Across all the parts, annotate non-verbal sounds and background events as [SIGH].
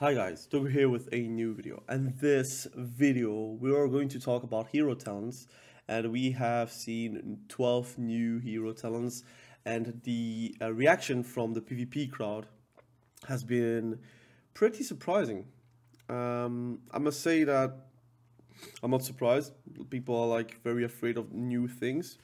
Hi guys, ThoGrey here with a new video and this video we are going to talk about hero talents and we have seen 12 new hero talents and the uh, reaction from the PvP crowd has been pretty surprising. Um, I must say that I'm not surprised. People are like very afraid of new things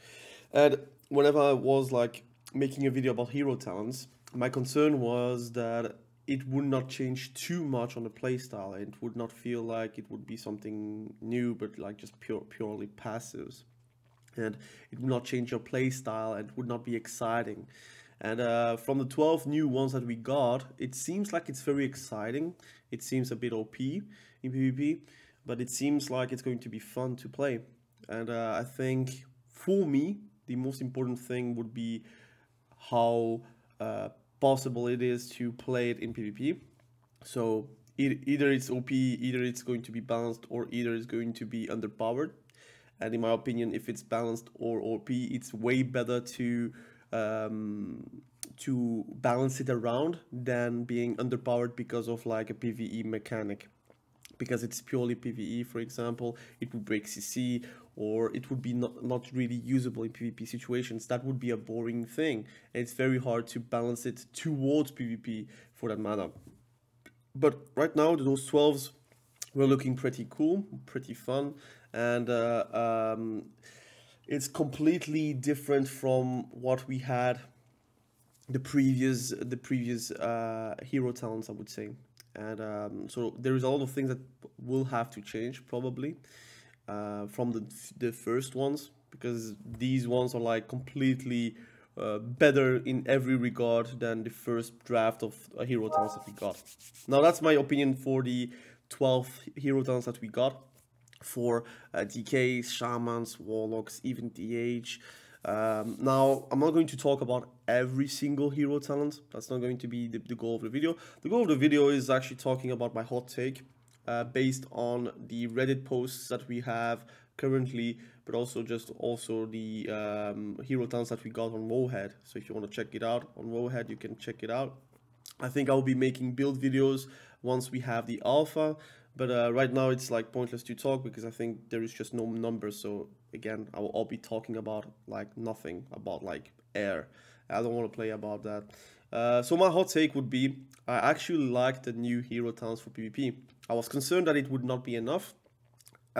and whenever I was like making a video about hero talents my concern was that it would not change too much on the playstyle. It would not feel like it would be something new, but like just pure, purely passives. And it would not change your playstyle and would not be exciting. And uh, from the 12 new ones that we got, it seems like it's very exciting. It seems a bit OP in PvP, but it seems like it's going to be fun to play. And uh, I think for me, the most important thing would be how uh, possible it is to play it in PvP. So either it's OP, either it's going to be balanced, or either it's going to be underpowered. And in my opinion, if it's balanced or OP, it's way better to um, to balance it around than being underpowered because of like a PVE mechanic because it's purely PvE, for example, it would break CC or it would be not, not really usable in PvP situations. That would be a boring thing. And it's very hard to balance it towards PvP for that matter. But right now, those 12s were looking pretty cool, pretty fun, and uh, um, it's completely different from what we had the previous the previous uh, hero talents, I would say and um, so there is a lot of things that will have to change probably uh, from the the first ones because these ones are like completely uh, better in every regard than the first draft of hero talents that we got. Now that's my opinion for the 12 hero talents that we got for uh, DKs, shamans, warlocks, even DH. Um, now, I'm not going to talk about every single hero talent. That's not going to be the, the, goal of the video. The goal of the video is actually talking about my hot take uh, based on the Reddit posts that we have currently, but also just also the um, hero talents that we got on Wowhead. So if you want to check it out on Wowhead, you can check it out. I think I'll be making build videos once we have the alpha. But uh, right now it's like pointless to talk because I think there is just no numbers. So again, I will all be talking about like nothing about like air. I don't want to play about that. Uh, so my hot take would be I actually like the new hero talents for PvP. I was concerned that it would not be enough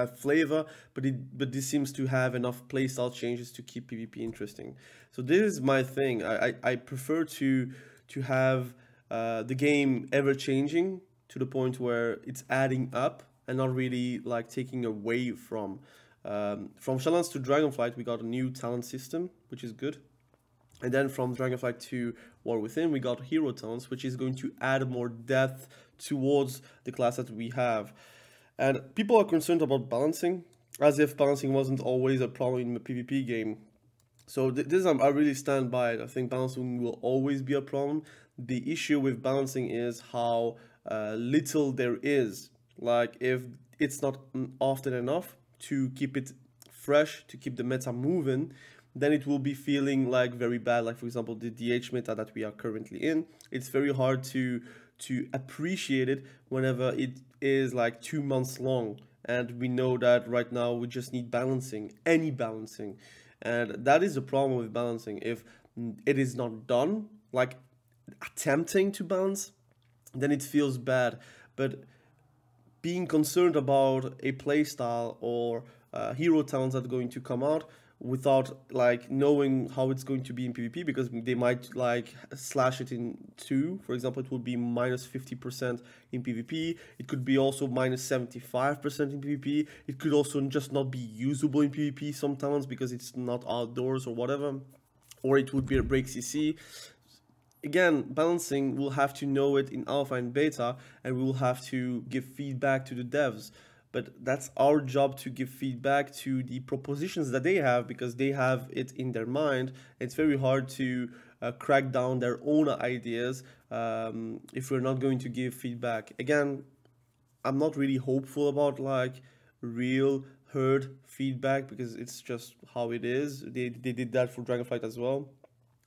flavor, but it but this seems to have enough playstyle changes to keep PvP interesting. So this is my thing. I I, I prefer to to have uh, the game ever changing to the point where it's adding up and not really like taking away from. Um, from Shadowlands to Dragonflight, we got a new talent system, which is good. And then from Dragonflight to War Within, we got Hero Talents, which is going to add more depth towards the class that we have. And people are concerned about balancing, as if balancing wasn't always a problem in the PvP game. So th this I really stand by it. I think balancing will always be a problem. The issue with balancing is how uh, little there is. Like if it's not often enough to keep it fresh, to keep the meta moving, then it will be feeling like very bad. Like for example, the DH meta that we are currently in, it's very hard to to appreciate it whenever it is like two months long. And we know that right now we just need balancing, any balancing. And that is the problem with balancing. If it is not done, like attempting to balance, then it feels bad. But being concerned about a playstyle or uh, hero talents that are going to come out without like knowing how it's going to be in PvP because they might like slash it in two. For example, it would be minus 50% in PvP. It could be also minus 75% in PvP. It could also just not be usable in PvP sometimes because it's not outdoors or whatever. Or it would be a break CC again, balancing, we'll have to know it in alpha and beta, and we'll have to give feedback to the devs. But that's our job to give feedback to the propositions that they have because they have it in their mind. It's very hard to uh, crack down their own ideas um, if we're not going to give feedback. Again, I'm not really hopeful about like real herd feedback because it's just how it is. They, they did that for Dragonflight as well.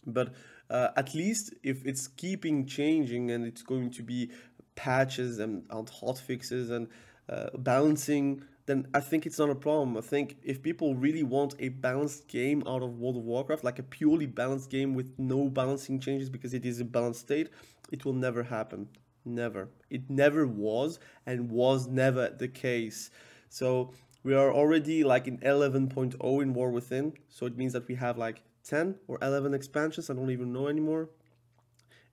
But uh, at least if it's keeping changing and it's going to be patches and and hot fixes and uh, balancing, then I think it's not a problem. I think if people really want a balanced game out of World of Warcraft, like a purely balanced game with no balancing changes because it is a balanced state, it will never happen. Never. It never was and was never the case. So we are already like in 11.0 in War Within. So it means that we have like 10 or 11 expansions. I don't even know anymore.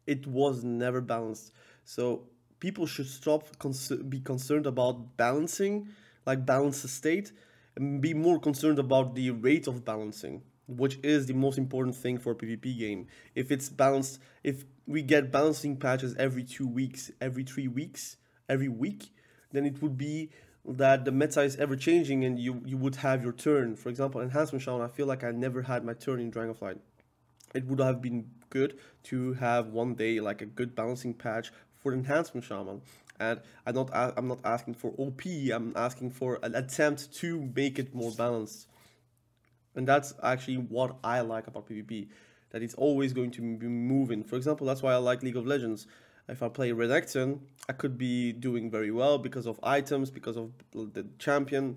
It was never balanced. So people should stop cons- be concerned about balancing, like balance the state, and be more concerned about the rate of balancing, which is the most important thing for a PvP game. If it's balanced, if we get balancing patches every two weeks, every three weeks, every week, then it would be that the meta is ever changing and you, you would have your turn. For example, Enhancement Shaman, I feel like I never had my turn in Dragonflight. It would have been good to have one day like a good balancing patch for Enhancement Shaman. And I'm not I'm not asking for OP, I'm asking for an attempt to make it more balanced. And that's actually what I like about PvP, that it's always going to be moving. For example, that's why I like League of Legends if I play Renekton, I could be doing very well because of items, because of the champion,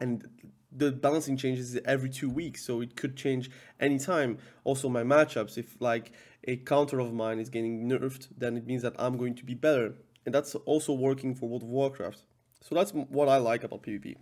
and the balancing changes every two weeks, so it could change anytime. Also, my matchups, if like a counter of mine is getting nerfed, then it means that I'm going to be better, and that's also working for World of Warcraft. So that's what I like about PvP.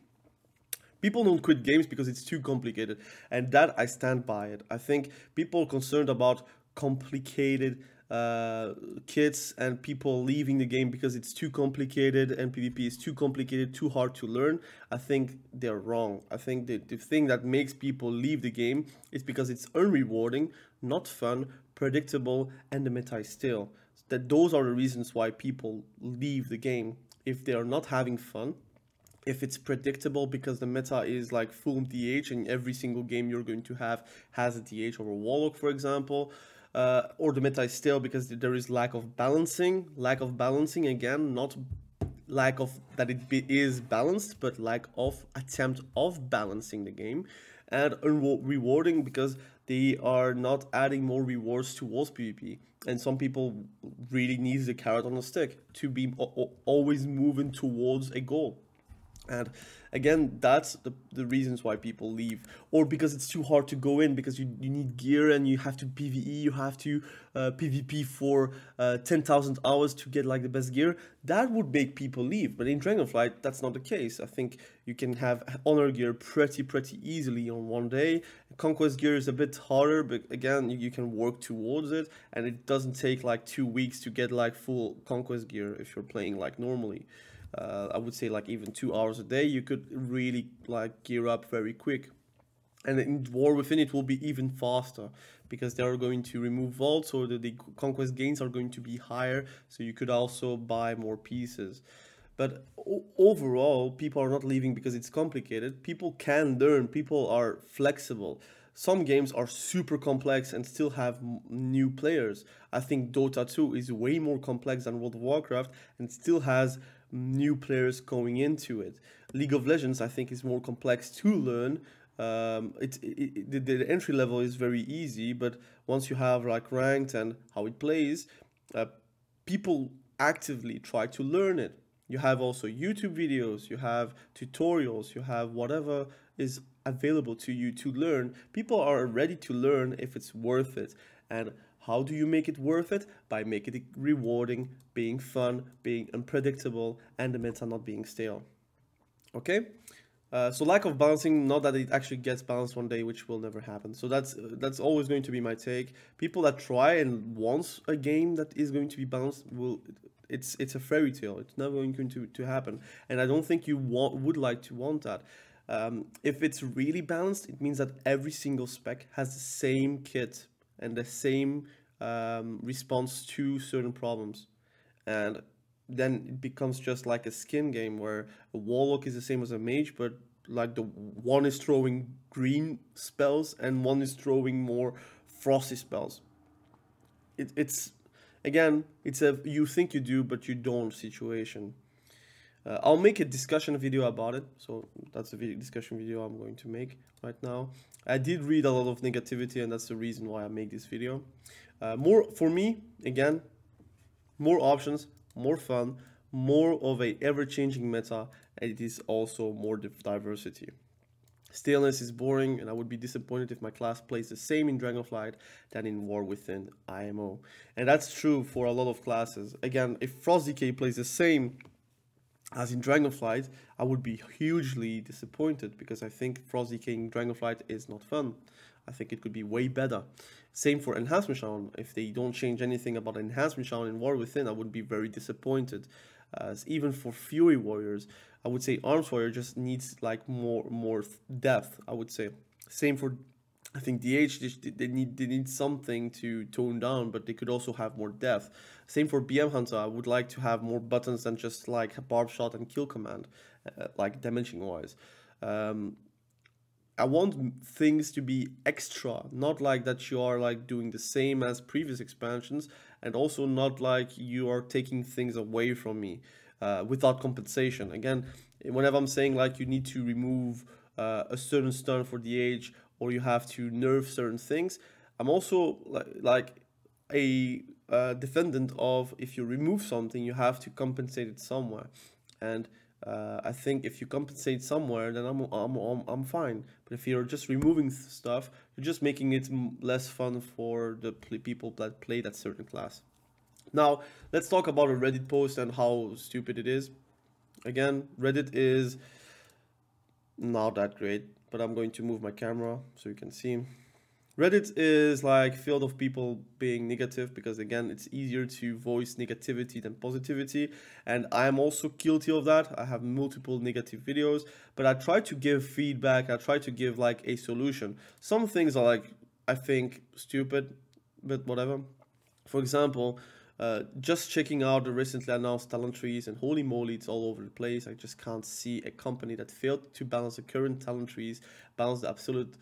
People don't quit games because it's too complicated, and that I stand by it. I think people concerned about complicated uh, kids and people leaving the game because it's too complicated and PvP is too complicated, too hard to learn, I think they're wrong. I think the, the thing that makes people leave the game is because it's unrewarding, not fun, predictable, and the meta is stale. That those are the reasons why people leave the game. If they are not having fun, if it's predictable because the meta is like full DH and every single game you're going to have has a DH over Warlock, for example, uh, or the meta is stale because there is lack of balancing. Lack of balancing again, not lack of that it be, is balanced, but lack of attempt of balancing the game, and rewarding because they are not adding more rewards towards PvP. And some people really need the carrot on the stick to be always moving towards a goal. And again, that's the, the reasons why people leave. Or because it's too hard to go in because you, you need gear and you have to PvE, you have to uh, PvP for uh, 10,000 hours to get like the best gear. That would make people leave. But in Dragonflight, that's not the case. I think you can have honor gear pretty, pretty easily on one day. Conquest gear is a bit harder, but again, you, you can work towards it. And it doesn't take like two weeks to get like full Conquest gear if you're playing like normally uh, I would say like even two hours a day, you could really like gear up very quick. And in War Within it will be even faster because they are going to remove vaults or the, the conquest gains are going to be higher, so you could also buy more pieces. But overall, people are not leaving because it's complicated. People can learn, people are flexible. Some games are super complex and still have new players. I think Dota 2 is way more complex than World of Warcraft and still has new players going into it. League of Legends, I think, is more complex to learn. Um, it, it, the, the entry level is very easy, but once you have like ranked and how it plays, uh, people actively try to learn it. You have also YouTube videos, you have tutorials, you have whatever is available to you to learn. People are ready to learn if it's worth it. And how do you make it worth it? By making it rewarding, being fun, being unpredictable, and the meta not being stale. Okay? Uh, so lack of balancing, not that it actually gets balanced one day, which will never happen. So that's that's always going to be my take. People that try and wants a game that is going to be balanced will it's it's a fairy tale. It's never going to to happen, and I don't think you want would like to want that. Um, if it's really balanced, it means that every single spec has the same kit and the same um, response to certain problems. And then it becomes just like a skin game where a warlock is the same as a mage, but like the one is throwing green spells and one is throwing more frosty spells. It, it's again, it's a you think you do but you don't situation. Uh, I'll make a discussion video about it. So that's a video, discussion video I'm going to make right now. I did read a lot of negativity and that's the reason why I make this video. Uh, more for me, again, more options, more fun, more of a ever-changing meta, and it is also more diversity. Staleness is boring, and I would be disappointed if my class plays the same in Dragonflight than in War Within IMO. And that's true for a lot of classes. Again, if Frost DK plays the same as in Dragonflight, I would be hugely disappointed because I think Frost King Dragonflight is not fun. I think it could be way better. Same for Enhancement Shaman. If they don't change anything about Enhancement Shaman in War Within, I would be very disappointed. As even for Fury Warriors, I would say Arms Warrior just needs like more more depth. I would say same for I think DH they need they need something to tone down, but they could also have more depth. Same for BM Hunter. I would like to have more buttons than just like barbed shot and kill command, uh, like dimension wise. Um, I want things to be extra, not like that you are like doing the same as previous expansions, and also not like you are taking things away from me uh, without compensation. Again, whenever I'm saying like you need to remove uh, a certain stun for the age or you have to nerf certain things, I'm also like, like a uh, defendant of if you remove something, you have to compensate it somewhere, and uh, I think if you compensate somewhere, then I'm, I'm, I'm, I'm fine. But if you're just removing stuff, you're just making it less fun for the people that play that certain class. Now, let's talk about a Reddit post and how stupid it is. Again, Reddit is not that great, but I'm going to move my camera so you can see. Reddit is like filled of people being negative because again it's easier to voice negativity than positivity and I am also guilty of that. I have multiple negative videos but I try to give feedback, I try to give like a solution. Some things are like I think stupid but whatever. For example, uh, just checking out the recently announced talent trees and holy moly it's all over the place. I just can't see a company that failed to balance the current talent trees, balance the absolute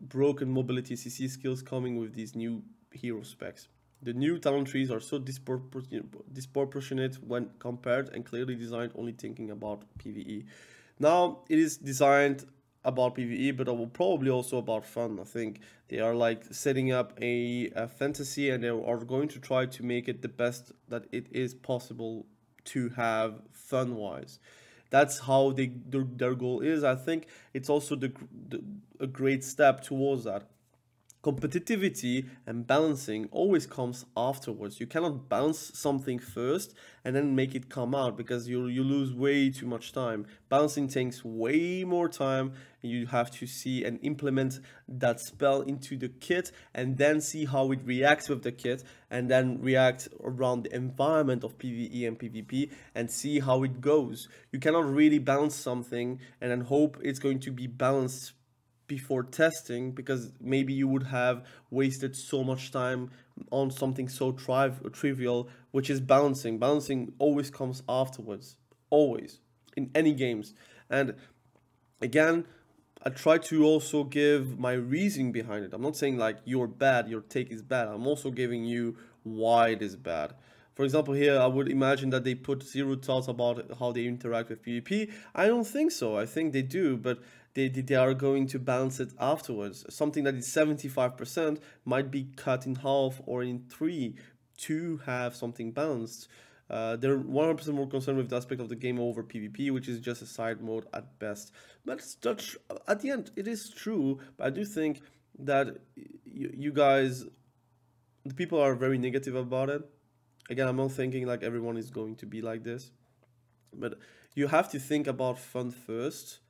broken mobility CC skills coming with these new hero specs. The new talent trees are so disproportionate when compared and clearly designed only thinking about PvE. Now it is designed about PvE, but will probably also about fun. I think. They are like setting up a, a, fantasy and they are going to try to make it the best that it is possible to have fun wise that's how they their, their goal is i think. It's also the, the a great step towards that competitivity and balancing always comes afterwards. You cannot balance something first and then make it come out because you you lose way too much time. Balancing takes way more time. You have to see and implement that spell into the kit and then see how it reacts with the kit and then react around the environment of PvE and PvP and see how it goes. You cannot really balance something and then hope it's going to be balanced before testing because maybe you would have wasted so much time on something so tri- trivial which is balancing balancing always comes afterwards always in any games and again I try to also give my reasoning behind it. I'm not saying like you're bad, your take is bad. I'm also giving you why it is bad. For example, here I would imagine that they put zero thoughts about how they interact with PvP. I don't think so. I think they do, but they, they are going to balance it afterwards. Something that is 75% might be cut in half or in three to have something balanced. Uh, they're 100% more concerned with the aspect of the game over PvP, which is just a side mode at best. But that's, at the end, it is true, but I do think that you, you guys, the people are very negative about it. Again, I'm not thinking like everyone is going to be like this, but you have to think about fun first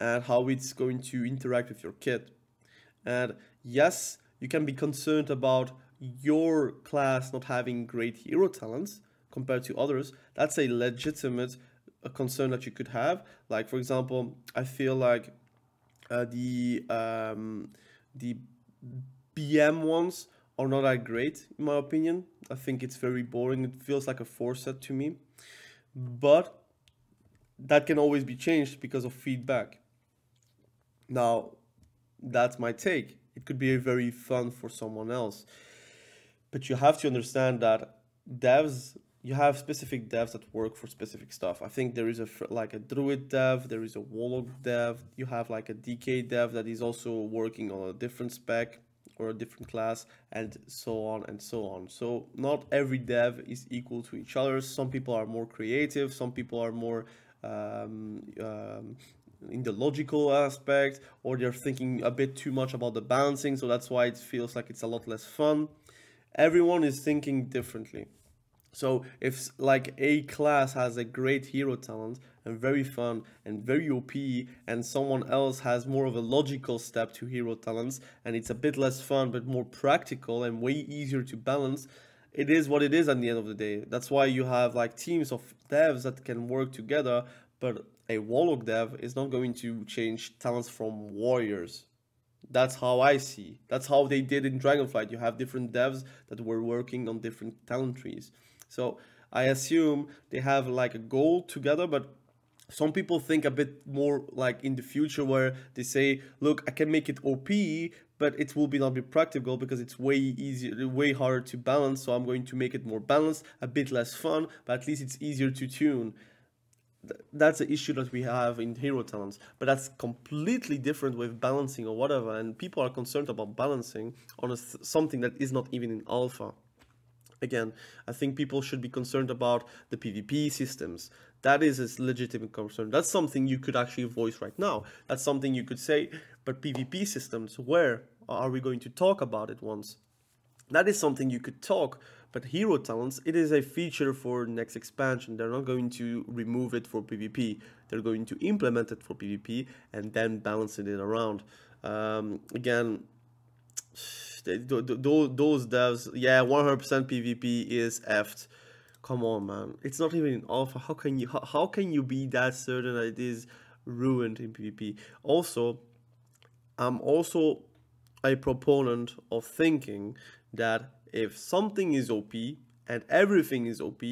and how it's going to interact with your kid And yes, you can be concerned about your class not having great hero talents compared to others. That's a legitimate a concern that you could have. Like for example, I feel like uh, the um, the BM ones are not that great in my opinion. I think it's very boring. It feels like a four set to me, but that can always be changed because of feedback. Now, that's my take. It could be very fun for someone else. But you have to understand that devs, you have specific devs that work for specific stuff. I think there is a like a druid dev, there is a warlock dev, you have like a DK dev that is also working on a different spec. Or a different class and so on and so on. So not every dev is equal to each other. Some people are more creative some people are more um, um, in the logical aspect or they're thinking a bit too much about the balancing so that's why it feels like it's a lot less fun. Everyone is thinking differently. So if like a class has a great hero talent and very fun and very OP and someone else has more of a logical step to hero talents and it's a bit less fun but more practical and way easier to balance, it is what it is at the end of the day. That's why you have like teams of devs that can work together, but a Warlock dev is not going to change talents from warriors. That's how I see. That's how they did in Dragonflight. You have different devs that were working on different talent trees. So I assume they have like a goal together, but some people think a bit more like in the future where they say, look, I can make it OP, but it will be not be practical because it's way easier, way harder to balance. So I'm going to make it more balanced, a bit less fun, but at least it's easier to tune. That's the issue that we have in hero talents, but that's completely different with balancing or whatever. And people are concerned about balancing on a, something that is not even in alpha. Again, I think people should be concerned about the PvP systems. That is a legitimate concern. That's something you could actually voice right now. That's something you could say, but PvP systems, where are we going to talk about it once? That is something you could talk, but hero talents, it is a feature for next expansion. They're not going to remove it for PvP. They're going to implement it for PvP and then balance it around. Um, again, those devs, yeah, 100% PvP is effed. Come on, man. It's not even in alpha. How can you how, how can you be that certain that it is ruined in PvP? Also, I'm also a proponent of thinking that if something is OP and everything is OP,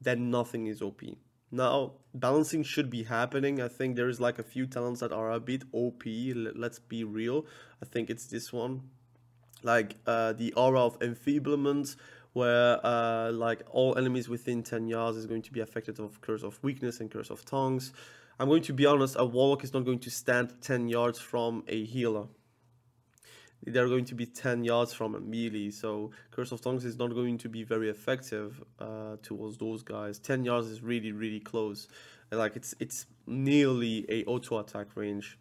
then nothing is OP. Now, balancing should be happening. I think there's like a few talents that are a bit OP. Let's be real. I think it's this one like uh, the aura of enfeeblement, where uh, like all enemies within 10 yards is going to be affected of curse of weakness and curse of tongues. I'm going to be honest, a warlock is not going to stand 10 yards from a healer. They're going to be 10 yards from a melee, so Curse of Tongues is not going to be very effective uh, towards those guys. 10 yards is really, really close. Like, it's it's nearly a auto attack range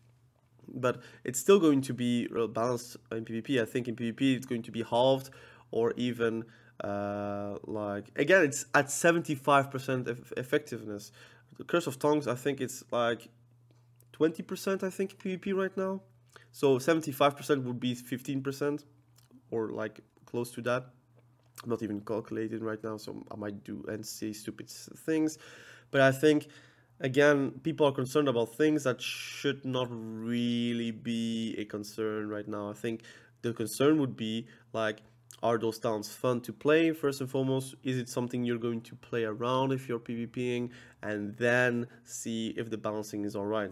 but it's still going to be real balanced in PvP. I think in PvP it's going to be halved or even uh, like again it's at 75% effectiveness. The Curse of Tongues I think it's like 20% I think PvP right now. So 75% would be 15% or like close to that. I'm not even calculating right now, so I might do and say stupid things. But I think again, people are concerned about things that should not really be a concern right now. I think the concern would be like, are those towns fun to play first and foremost? Is it something you're going to play around if you're PvPing and then see if the balancing is alright?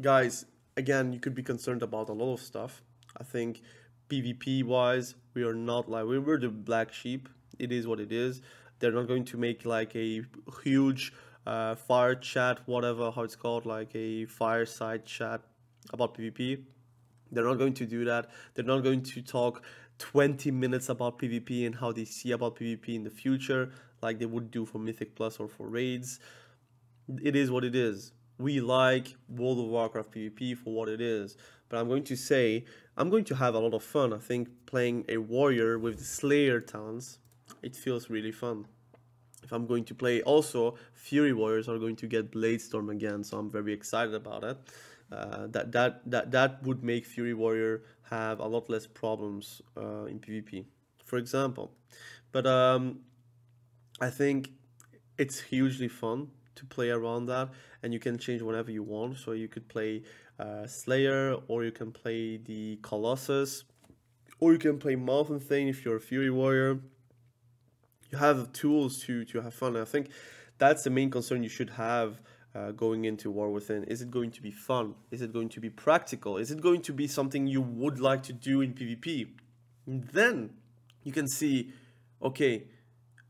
Guys, again, you could be concerned about a lot of stuff. I think PvP wise, we are not like, we were the black sheep. It is what it is. They're not going to make like a huge uh, fire chat, whatever how it's called, like a fireside chat about PvP. They're not going to do that. They're not going to talk 20 minutes about PvP and how they see about PvP in the future, like they would do for Mythic Plus or for raids. It is what it is. We like World of Warcraft PvP for what it is. But I'm going to say, I'm going to have a lot of fun. I think playing a warrior with the Slayer talents, it feels really fun if I'm going to play. Also Fury Warriors are going to get Bladestorm again so I'm very excited about it. Uh, that that that that would make Fury Warrior have a lot less problems uh, in PvP for example. But um, I think it's hugely fun to play around that and you can change whenever you want. So you could play uh, Slayer or you can play the Colossus or you can play Mountain Thane if you're a Fury Warrior you have tools to to have fun. I think that's the main concern you should have uh, going into War Within. Is it going to be fun? Is it going to be practical? Is it going to be something you would like to do in PvP? And then you can see, okay,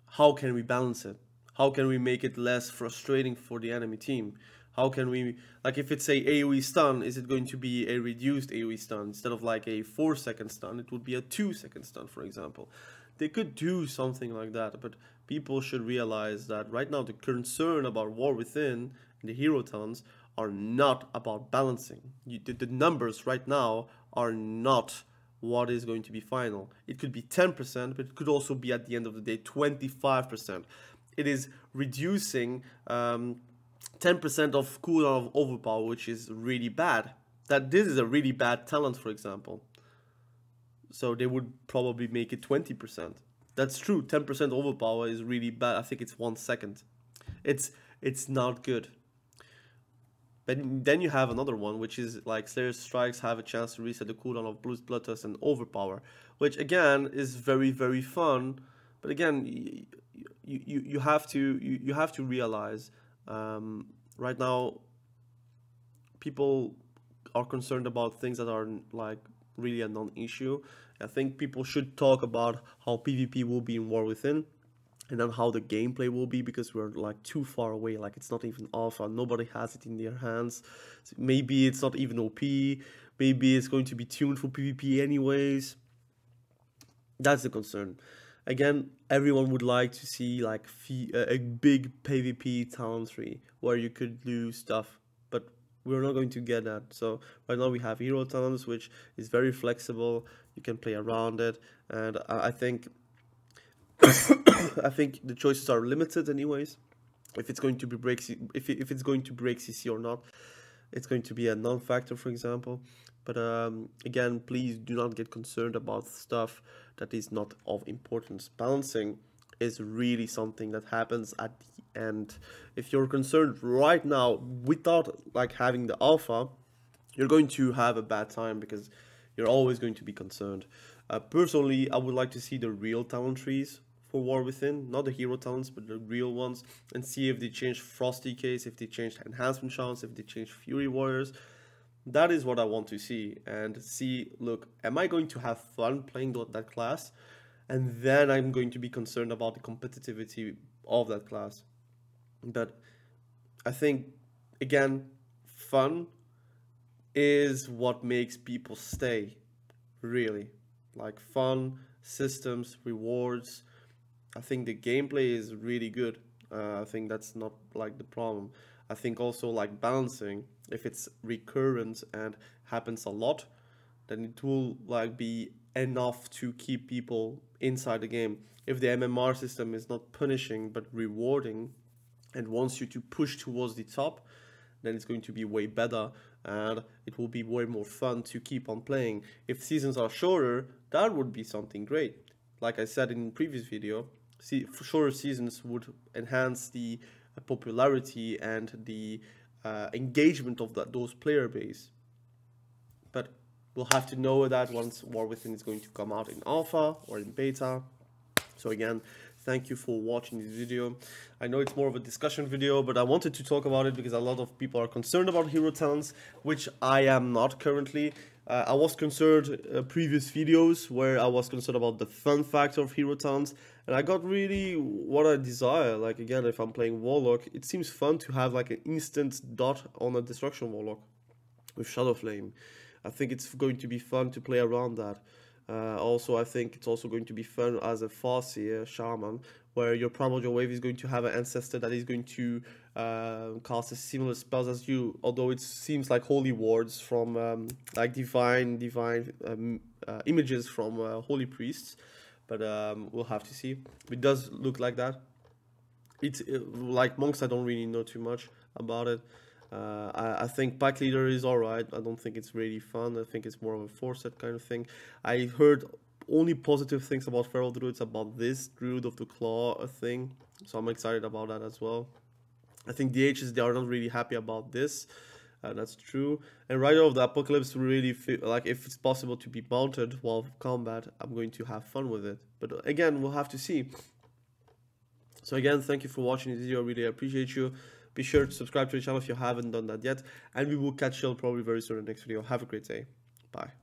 how can we balance it? How can we make it less frustrating for the enemy team? How can we, like if it's a AoE stun, is it going to be a reduced AoE stun? Instead of like a 4 second stun, it would be a 2 second stun, for example. They could do something like that, but people should realize that right now the concern about War Within and the hero talents are not about balancing. You, the, the numbers right now are not what is going to be final. It could be 10%, but it could also be at the end of the day 25%. It is reducing 10% um, of cooldown of overpower, which is really bad. That this is a really bad talent, for example. So they would probably make it 20%. That's true. 10% overpower is really bad. I think it's one second. It's it's not good. But then you have another one, which is like Slayer Strikes have a chance to reset the cooldown of Blues Bloodlust and Overpower, which again is very very fun. But again, you you, you have to you, you have to realize um, right now people are concerned about things that are like really a non-issue. I think people should talk about how PvP will be in War Within and then how the gameplay will be because we're like too far away. Like it's not even alpha. Nobody has it in their hands. Maybe it's not even op maybe it's going to be tuned for pvp anyways. That's the concern. Again everyone would like to see like a big pvp town tree where you could do stuff we're not going to get that so right now we have hero talents which is very flexible you can play around it and i think [COUGHS] I think the choices are limited anyways. If it's going to be break, if if it's going to break CC or not, it's going to be a non-factor, for example. But um, again, please do not get concerned about stuff that is not of importance. Balancing is really something that happens at the end. If you're concerned right now without like having the alpha, you're going to have a bad time because you're always going to be concerned. Uh, personally, I would like to see the real talent trees for War Within, not the hero talents, but the real ones, and see if they change Frost DKs, if they change Enhancement Chance, if they change Fury Warriors. That is what I want to see, and see, look, am I going to have fun playing that class? And then I'm going to be concerned about the competitivity of that class. But I think, again, fun is what makes people stay, really. Like fun, systems, rewards, I think the gameplay is really good. Uh, I think that's not like the problem. I think also like balancing, if it's recurrent and happens a lot, then it will like be enough to keep people inside the game. If the MMR system is not punishing but rewarding and wants you to push towards the top, then it's going to be way better and it will be way more fun to keep on playing. If seasons are shorter, that would be something great. Like I said in previous video, see, shorter seasons would enhance the uh, popularity and the uh, engagement of that those player base. But we'll have to know that once War Within is going to come out in alpha or in beta. So again, thank you for watching this video. I know it's more of a discussion video, but I wanted to talk about it because a lot of people are concerned about hero talents, which I am not currently. Uh, I was concerned uh, previous videos where I was concerned about the fun factor of hero talents and I got really what I desire. Like again, if I'm playing Warlock, it seems fun to have like an instant dot on a Destruction Warlock with Shadow Flame. I think it's going to be fun to play around that. Uh, also, I think it's also going to be fun as a Farseer Shaman, where your Primordial Wave is going to have an ancestor that is going to uh, cast a similar spells as you, although it seems like holy wards from um, like divine divine um, uh, images from uh, holy priests, but um, we'll have to see. It does look like that. It's it, like monks. I don't really know too much about it. Uh, I, I, think pack leader is alright. I don't think it's really fun. I think it's more of a four set kind of thing. I heard only positive things about feral druids about this druid of the claw thing, so I'm excited about that as well. I think DHs they are not really happy about this. Uh, that's true. And Rider of the Apocalypse really feel like if it's possible to be mounted while combat, I'm going to have fun with it. But again, we'll have to see. So again, thank you for watching this video. I really appreciate you. Be sure to subscribe to the channel if you haven't done that yet. And we will catch you all probably very soon in the next video. Have a great day. Bye.